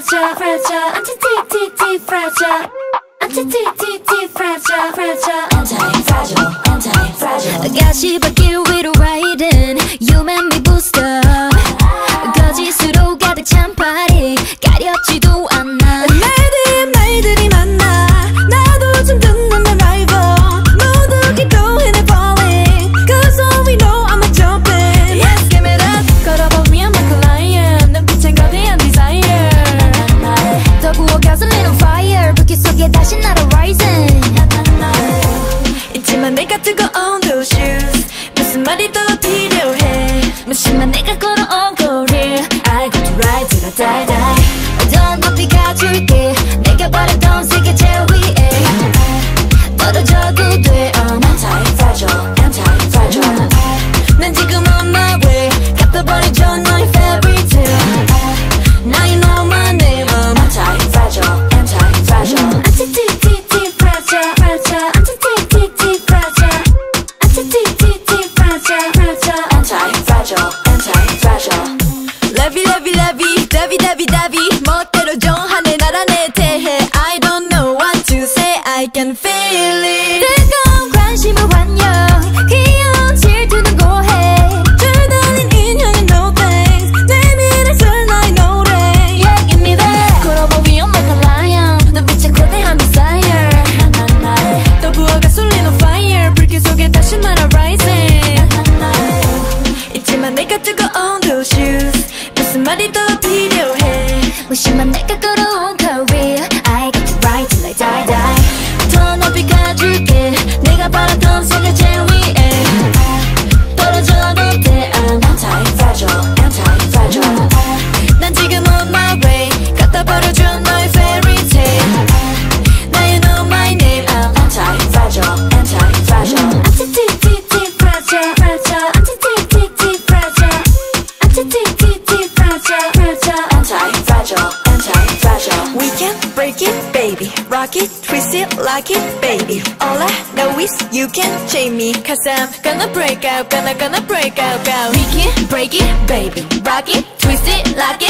fragile, fragile, anti t t t fragile, anti t t t fragile, fragile, anti fragile. to go on. can feel it 뜨거운 관심을 환영 귀여운 질투는 고해 주다는 인형은 no thanks 내 미래 설날 노래 Yeah give me that 걸어보 위험 like a lion 눈빛에 거대한 desire 또 부어가 쏠리는 fire 불길 속에 다시 말아 rising 있지만 내가 뜨거운 those shoes 무슨 말이 더 필요해 무심한 내가 걸어온 career rock it, twist it like it, baby. All I know is you can't chain me Cause I'm gonna break out, gonna, gonna break out, out We can break it, baby. Rock it, twist it like it.